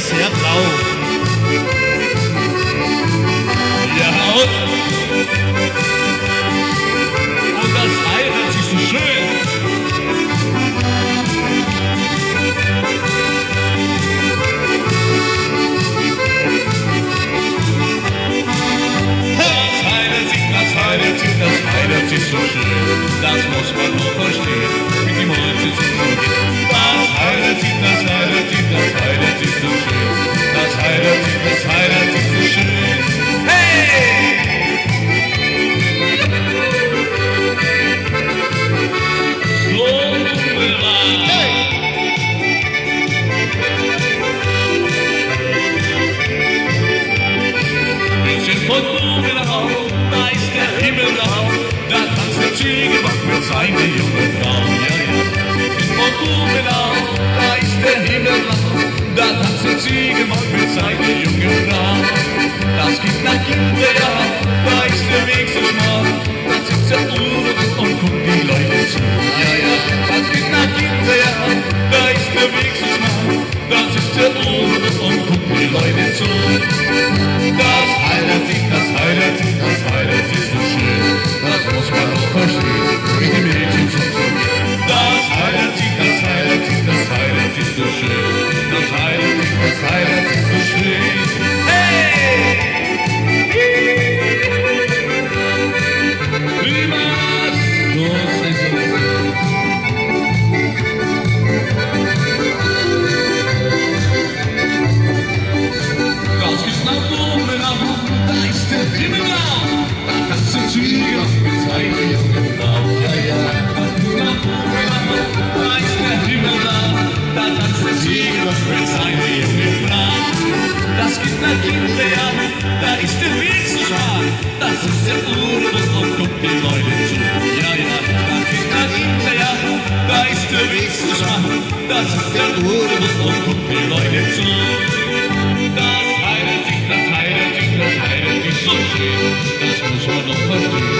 sehr blau. Ja, und, und das heiratet sich so schön. Das heiratet sich, so schön. Das muss man nur verstehen, wie die Leute sich so Seiner jungen Frau. Ja, ja. Mädchen von Blumenau, da ist der Himmel blau, da tanzt der Ziegelbock mit seiner jungen Frau. Das geht nach Kinderjahr, da ist der Weg so schmal, da sitzt der Uhr und guckt die Leute zu. Ja, ja, das geht nach Kinderjahr, da ist der Weg so schmal, da sitzt der Uhr und guckt die Leute zu. Züge mit jungen Frau. Das geht nach Kinderjahr, da ist der Weg so schmal. Das ist der Uhrwurm und guckt die Leute zu. Ja, ja. Das geht nach Kinderjahr, da ist der Weg so schmal. Das ist der Uhrwurm und guckt die Leute zu. Das heiratet sich, das heiratet sich, das heiratet sich so schön. Das muss man doch verstehen.